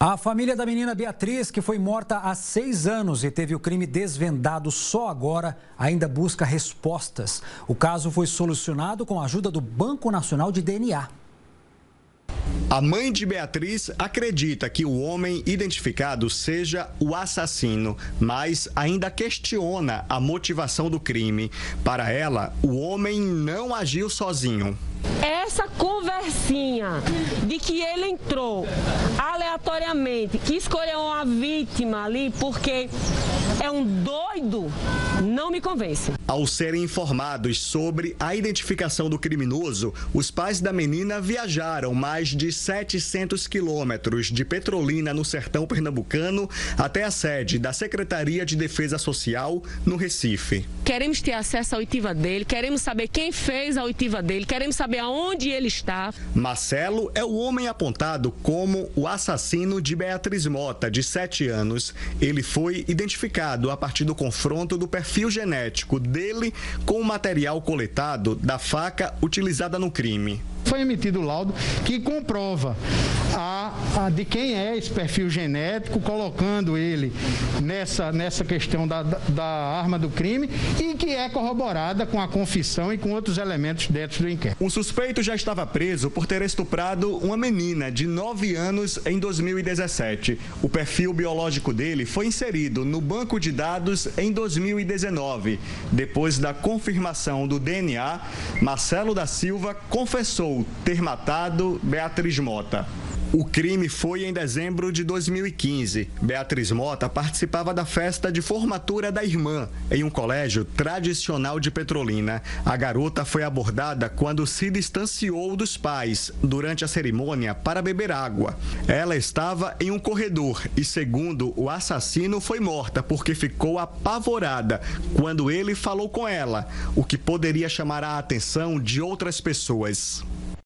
A família da menina Beatriz, que foi morta há seis anos e teve o crime desvendado só agora, ainda busca respostas. O caso foi solucionado com a ajuda do Banco Nacional de DNA. A mãe de Beatriz acredita que o homem identificado seja o assassino, mas ainda questiona a motivação do crime. Para ela, o homem não agiu sozinho essa conversinha de que ele entrou aleatoriamente, que escolheu uma vítima ali porque é um doido, não me convence. Ao serem informados sobre a identificação do criminoso, os pais da menina viajaram mais de 700 quilômetros de Petrolina, no sertão pernambucano, até a sede da Secretaria de Defesa Social, no Recife. Queremos ter acesso à oitiva dele, queremos saber quem fez a oitiva dele, queremos saber aonde ele está. Marcelo é o homem apontado como o assassino de Beatriz Mota, de 7 anos. Ele foi identificado a partir do confronto do perfil genético dele com o material coletado da faca utilizada no crime. Foi emitido o laudo que comprova a, de quem é esse perfil genético, colocando ele nessa, nessa questão da, da, da, arma do crime e que é corroborada com a confissão e com outros elementos dentro do inquérito. O suspeito já estava preso por ter estuprado uma menina de 9 anos em 2017. O perfil biológico dele foi inserido no banco de dados em 2019. Depois da confirmação do DNA, Marcelo da Silva confessou ter matado Beatriz Mota. O crime foi em dezembro de 2015. Beatriz Mota participava da festa de formatura da irmã em um colégio tradicional de Petrolina. A garota foi abordada quando se distanciou dos pais durante a cerimônia para beber água. Ela estava em um corredor e, segundo o assassino, foi morta porque ficou apavorada quando ele falou com ela, o que poderia chamar a atenção de outras pessoas.